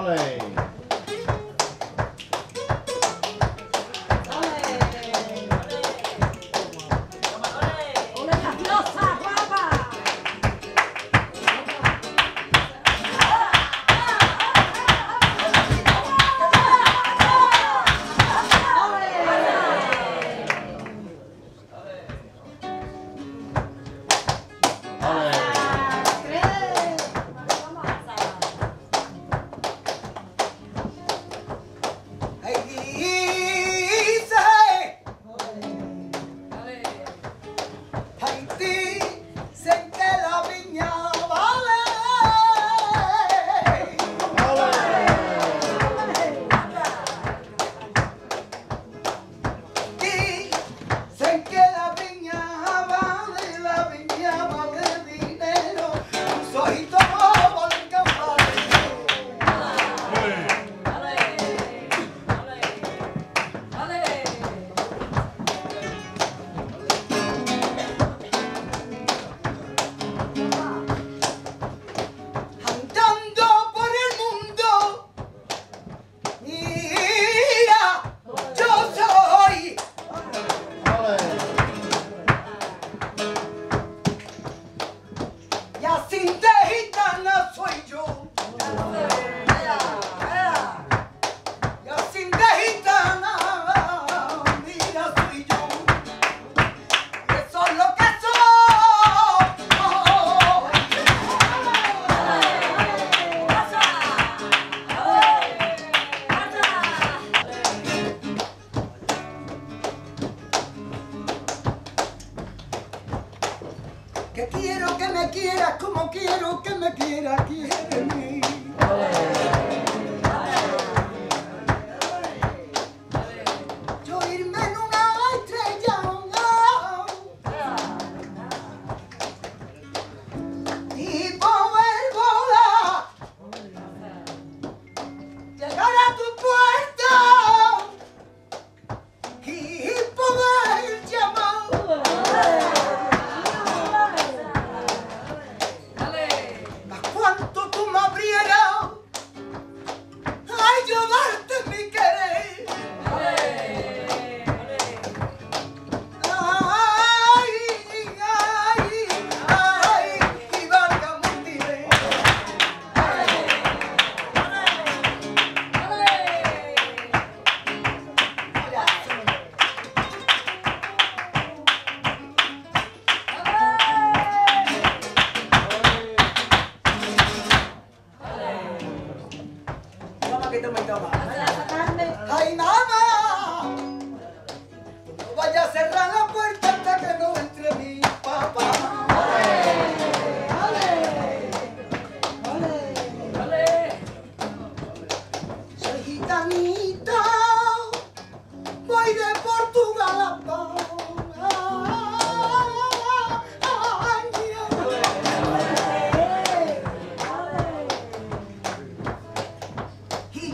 Charlie. Quiero que me quieras como quiero que me quieras, quiéreme.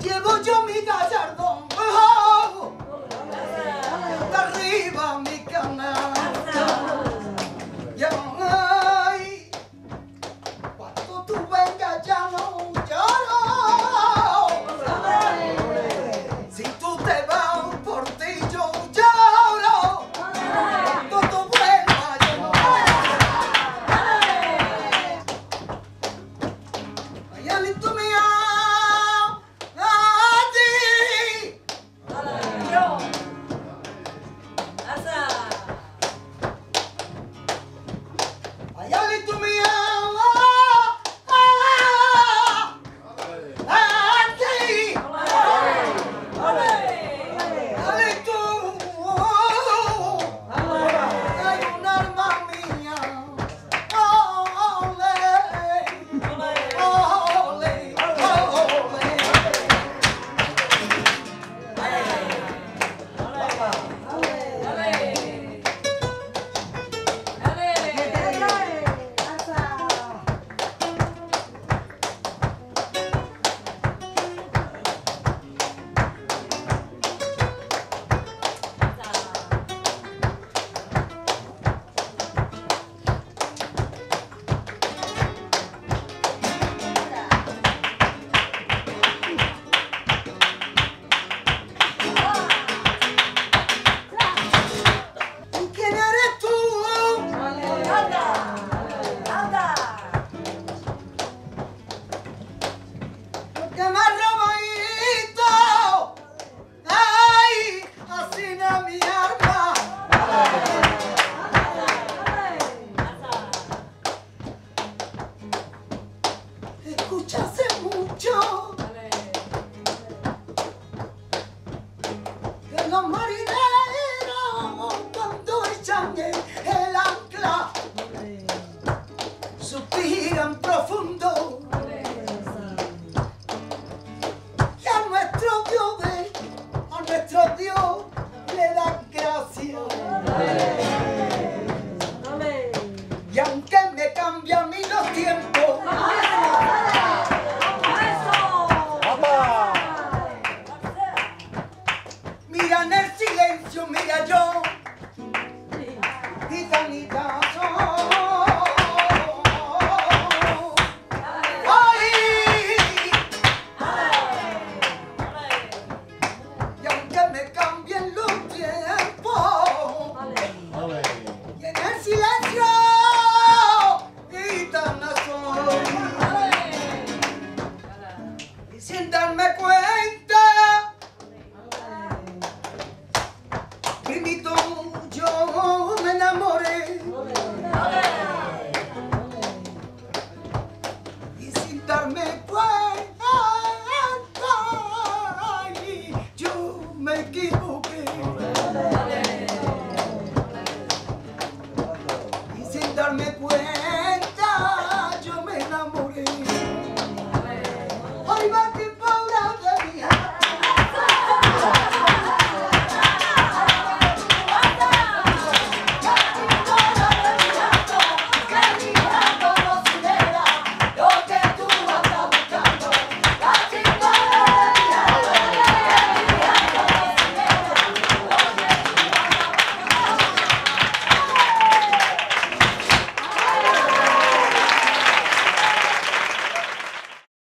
que vos yo mi gallardón arriba mi canasta y ay cuando tú vengas ya no lloro si tú te vas por ti yo lloro cuando tú vuelvas yo no lloro ay alito mi alma